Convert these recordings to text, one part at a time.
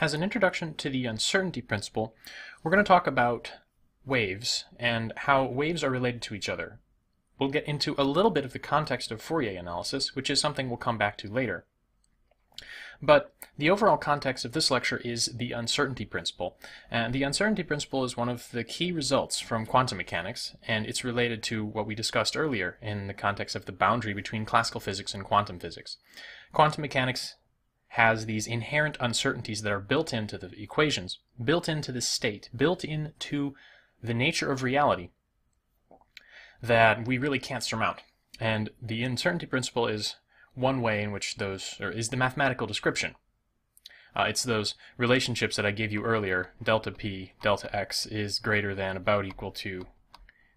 As an introduction to the uncertainty principle, we're going to talk about waves and how waves are related to each other. We'll get into a little bit of the context of Fourier analysis, which is something we'll come back to later. But the overall context of this lecture is the uncertainty principle. And the uncertainty principle is one of the key results from quantum mechanics, and it's related to what we discussed earlier in the context of the boundary between classical physics and quantum physics. Quantum mechanics has these inherent uncertainties that are built into the equations, built into the state, built into the nature of reality that we really can't surmount. And the uncertainty principle is one way in which those, or is the mathematical description. Uh, it's those relationships that I gave you earlier. Delta p, delta x is greater than about equal to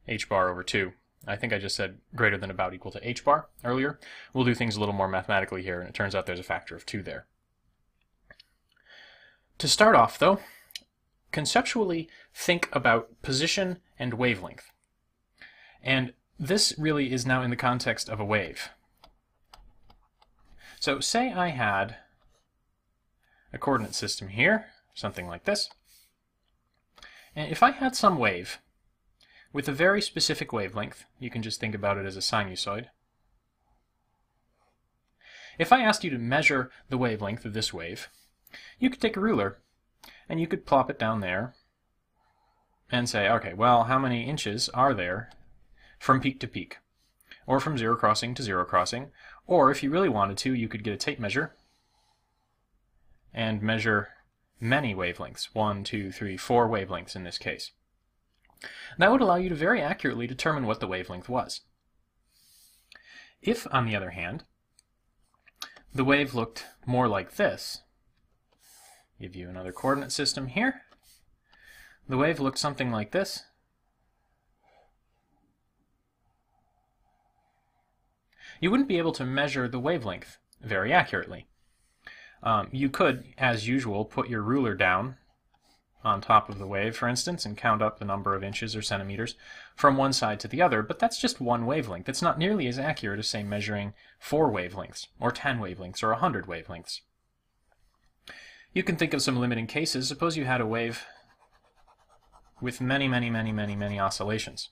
h bar over 2. I think I just said greater than about equal to h bar earlier. We'll do things a little more mathematically here, and it turns out there's a factor of 2 there. To start off, though, conceptually think about position and wavelength. And this really is now in the context of a wave. So say I had a coordinate system here, something like this. And if I had some wave with a very specific wavelength, you can just think about it as a sinusoid. If I asked you to measure the wavelength of this wave, you could take a ruler and you could plop it down there and say, okay, well, how many inches are there from peak to peak? Or from zero crossing to zero crossing? Or if you really wanted to, you could get a tape measure and measure many wavelengths, one, two, three, four wavelengths in this case. That would allow you to very accurately determine what the wavelength was. If, on the other hand, the wave looked more like this, give you another coordinate system here, the wave looked something like this, you wouldn't be able to measure the wavelength very accurately. Um, you could, as usual, put your ruler down on top of the wave, for instance, and count up the number of inches or centimeters from one side to the other, but that's just one wavelength. It's not nearly as accurate as, say, measuring four wavelengths, or 10 wavelengths, or a 100 wavelengths. You can think of some limiting cases. Suppose you had a wave with many, many, many, many, many oscillations.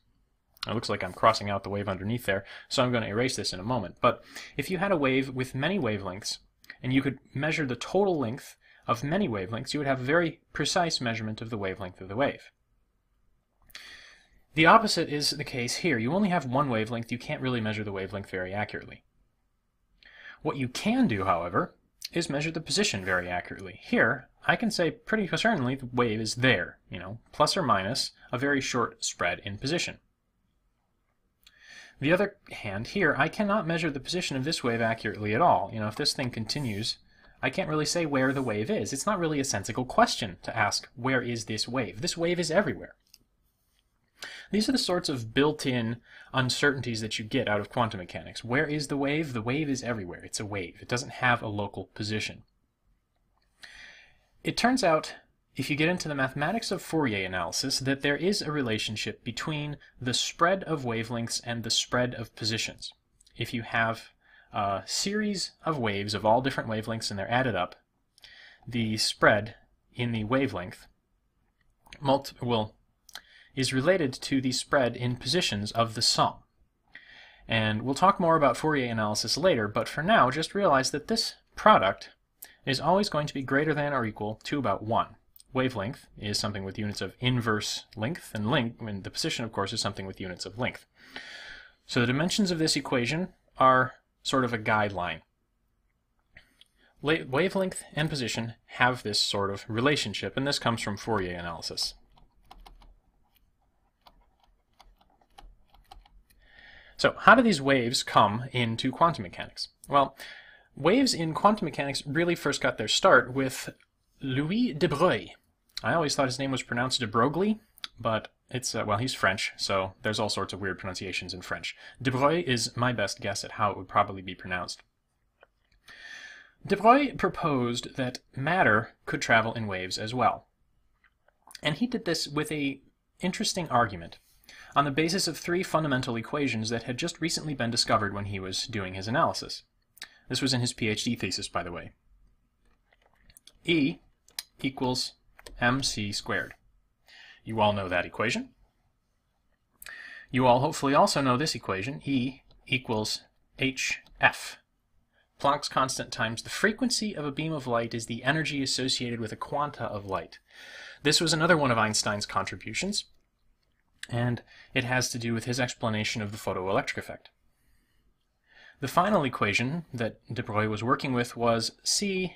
It looks like I'm crossing out the wave underneath there, so I'm going to erase this in a moment. But if you had a wave with many wavelengths, and you could measure the total length of many wavelengths, you would have a very precise measurement of the wavelength of the wave. The opposite is the case here. You only have one wavelength, you can't really measure the wavelength very accurately. What you can do, however, is measure the position very accurately. Here, I can say pretty certainly the wave is there, you know, plus or minus a very short spread in position. The other hand, here, I cannot measure the position of this wave accurately at all. You know, if this thing continues, I can't really say where the wave is. It's not really a sensical question to ask, where is this wave? This wave is everywhere. These are the sorts of built-in uncertainties that you get out of quantum mechanics. Where is the wave? The wave is everywhere. It's a wave. It doesn't have a local position. It turns out if you get into the mathematics of Fourier analysis, that there is a relationship between the spread of wavelengths and the spread of positions. If you have a series of waves of all different wavelengths and they're added up, the spread in the wavelength will is related to the spread in positions of the sum. And we'll talk more about Fourier analysis later, but for now, just realize that this product is always going to be greater than or equal to about 1 wavelength is something with units of inverse length, and length, and the position, of course, is something with units of length. So the dimensions of this equation are sort of a guideline. Wavelength and position have this sort of relationship, and this comes from Fourier analysis. So how do these waves come into quantum mechanics? Well, waves in quantum mechanics really first got their start with Louis de Broglie. I always thought his name was pronounced de Broglie, but it's, uh, well, he's French, so there's all sorts of weird pronunciations in French. De Broglie is my best guess at how it would probably be pronounced. De Broglie proposed that matter could travel in waves as well. And he did this with a interesting argument on the basis of three fundamental equations that had just recently been discovered when he was doing his analysis. This was in his PhD thesis, by the way. E equals mc squared. You all know that equation. You all hopefully also know this equation, E equals hf. Planck's constant times the frequency of a beam of light is the energy associated with a quanta of light. This was another one of Einstein's contributions, and it has to do with his explanation of the photoelectric effect. The final equation that de Broglie was working with was C,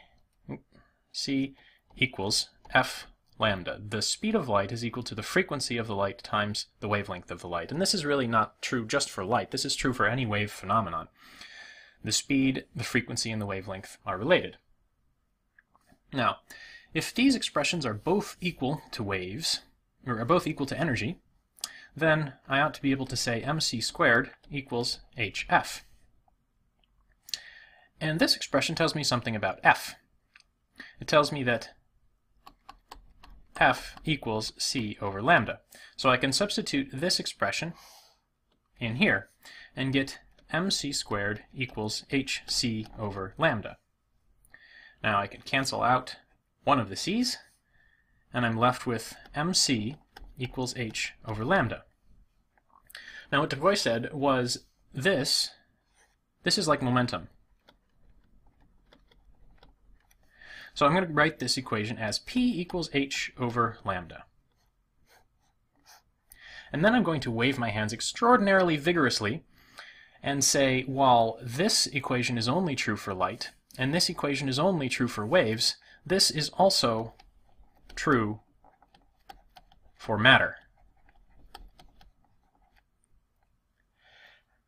C equals F lambda. The speed of light is equal to the frequency of the light times the wavelength of the light. And this is really not true just for light. This is true for any wave phenomenon. The speed, the frequency, and the wavelength are related. Now, if these expressions are both equal to waves, or are both equal to energy, then I ought to be able to say mc squared equals hf. And this expression tells me something about f. It tells me that f equals c over lambda. So I can substitute this expression in here and get mc squared equals hc over lambda. Now I can cancel out one of the c's, and I'm left with mc equals h over lambda. Now what de Broglie said was this, this is like momentum. So I'm going to write this equation as p equals h over lambda. And then I'm going to wave my hands extraordinarily vigorously and say, while this equation is only true for light, and this equation is only true for waves, this is also true for matter.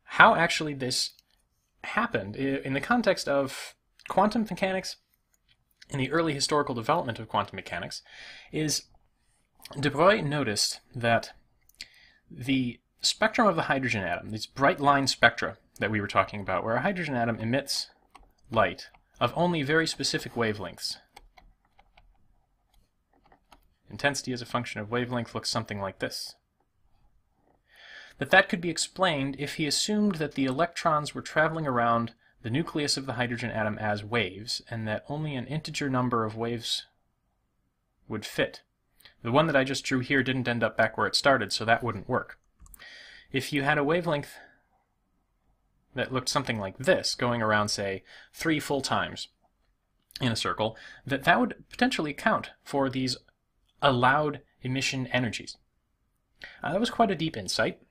How actually this happened in the context of quantum mechanics in the early historical development of quantum mechanics is de Broglie noticed that the spectrum of the hydrogen atom, these bright line spectra that we were talking about, where a hydrogen atom emits light of only very specific wavelengths. Intensity as a function of wavelength looks something like this. That that could be explained if he assumed that the electrons were traveling around the nucleus of the hydrogen atom as waves, and that only an integer number of waves would fit. The one that I just drew here didn't end up back where it started, so that wouldn't work. If you had a wavelength that looked something like this, going around, say, three full times in a circle, that that would potentially count for these allowed emission energies. Uh, that was quite a deep insight,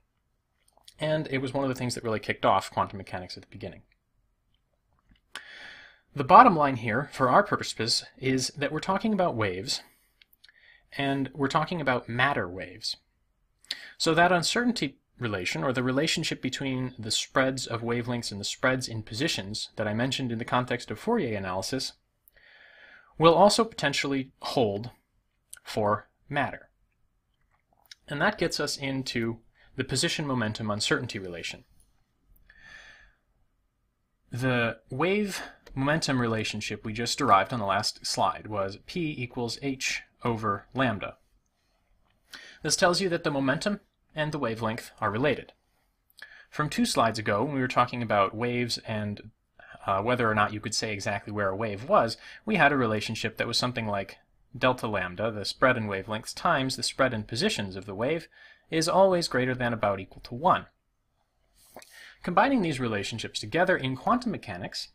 and it was one of the things that really kicked off quantum mechanics at the beginning. The bottom line here, for our purposes, is that we're talking about waves, and we're talking about matter waves. So that uncertainty relation, or the relationship between the spreads of wavelengths and the spreads in positions that I mentioned in the context of Fourier analysis, will also potentially hold for matter. And that gets us into the position momentum uncertainty relation. The wave momentum relationship we just derived on the last slide was p equals h over lambda. This tells you that the momentum and the wavelength are related. From two slides ago, when we were talking about waves and uh, whether or not you could say exactly where a wave was, we had a relationship that was something like delta lambda, the spread in wavelengths, times the spread in positions of the wave, is always greater than about equal to 1. Combining these relationships together in quantum mechanics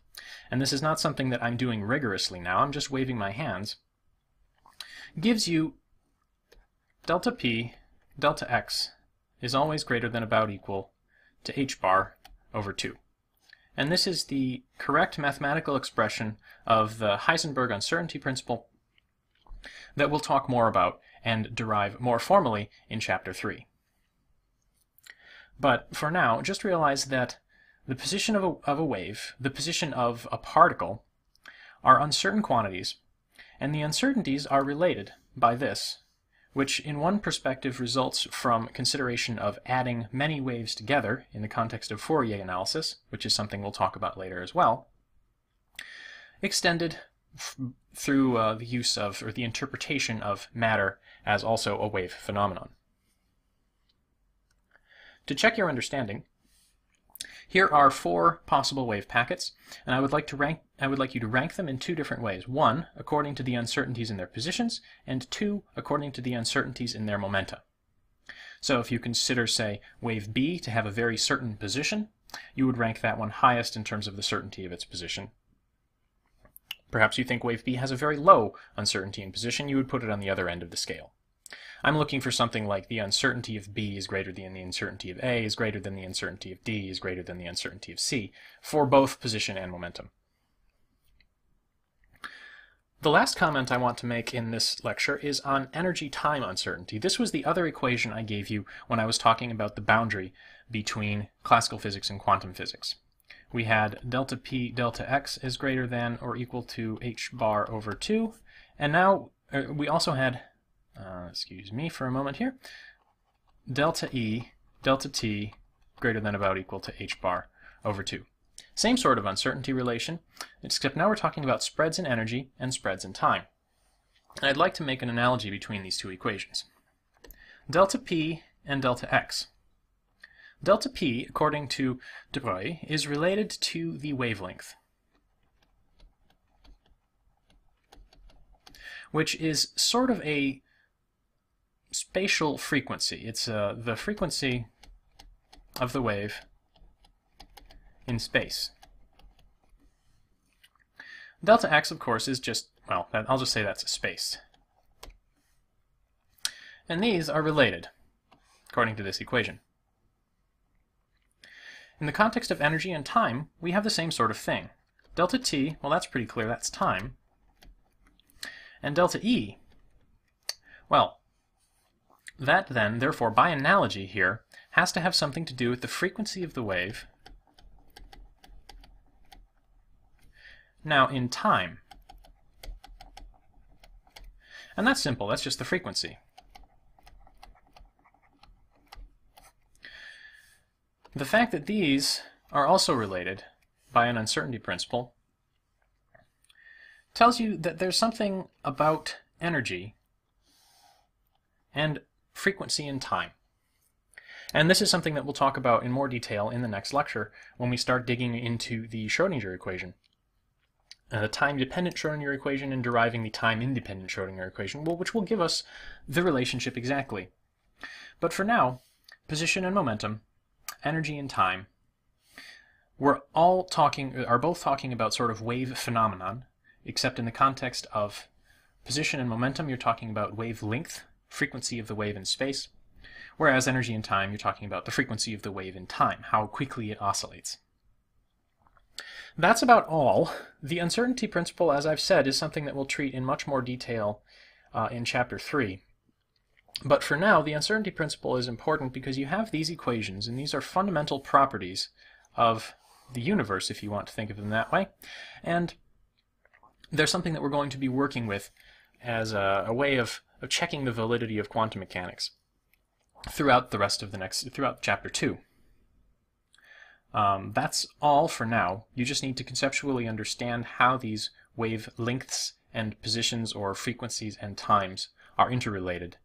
and this is not something that I'm doing rigorously now, I'm just waving my hands, gives you delta p delta x is always greater than about equal to h bar over 2. And this is the correct mathematical expression of the Heisenberg uncertainty principle that we'll talk more about and derive more formally in Chapter 3. But for now, just realize that the position of a, of a wave, the position of a particle, are uncertain quantities, and the uncertainties are related by this, which in one perspective results from consideration of adding many waves together in the context of Fourier analysis, which is something we'll talk about later as well, extended through uh, the use of, or the interpretation of matter as also a wave phenomenon. To check your understanding, Here are four possible wave packets, and I would like to rank I would like you to rank them in two different ways. One, according to the uncertainties in their positions, and two, according to the uncertainties in their momenta. So if you consider, say, wave B to have a very certain position, you would rank that one highest in terms of the certainty of its position. Perhaps you think wave B has a very low uncertainty in position, you would put it on the other end of the scale. I'm looking for something like the uncertainty of B is greater than the uncertainty of A is greater than the uncertainty of D is greater than the uncertainty of C for both position and momentum. The last comment I want to make in this lecture is on energy-time uncertainty. This was the other equation I gave you when I was talking about the boundary between classical physics and quantum physics. We had delta p delta x is greater than or equal to h bar over 2, and now uh, we also had uh, excuse me for a moment here, delta E, delta T greater than about equal to h bar over 2. Same sort of uncertainty relation, except now we're talking about spreads in energy and spreads in time. And I'd like to make an analogy between these two equations. Delta P and delta X. Delta P, according to de Broglie, is related to the wavelength. which is sort of a spatial frequency. It's uh, the frequency of the wave in space. Delta x, of course, is just, well, I'll just say that's a space. And these are related, according to this equation. In the context of energy and time, we have the same sort of thing. Delta t, well, that's pretty clear, that's time. And delta e, well, that then, therefore, by analogy here, has to have something to do with the frequency of the wave now in time. And that's simple, that's just the frequency. The fact that these are also related by an uncertainty principle tells you that there's something about energy and frequency and time. And this is something that we'll talk about in more detail in the next lecture when we start digging into the Schrodinger equation. Uh, the time-dependent Schrodinger equation and deriving the time-independent Schrodinger equation, which will give us the relationship exactly. But for now, position and momentum, energy and time, we're all talking, are both talking about sort of wave phenomenon, except in the context of position and momentum, you're talking about wave length, frequency of the wave in space, whereas energy and time, you're talking about the frequency of the wave in time, how quickly it oscillates. That's about all. The uncertainty principle, as I've said, is something that we'll treat in much more detail uh, in Chapter 3. But for now, the uncertainty principle is important because you have these equations, and these are fundamental properties of the universe, if you want to think of them that way. And they're something that we're going to be working with as a, a way of of checking the validity of quantum mechanics throughout the rest of the next, throughout chapter 2. Um, that's all for now. You just need to conceptually understand how these wave lengths and positions or frequencies and times are interrelated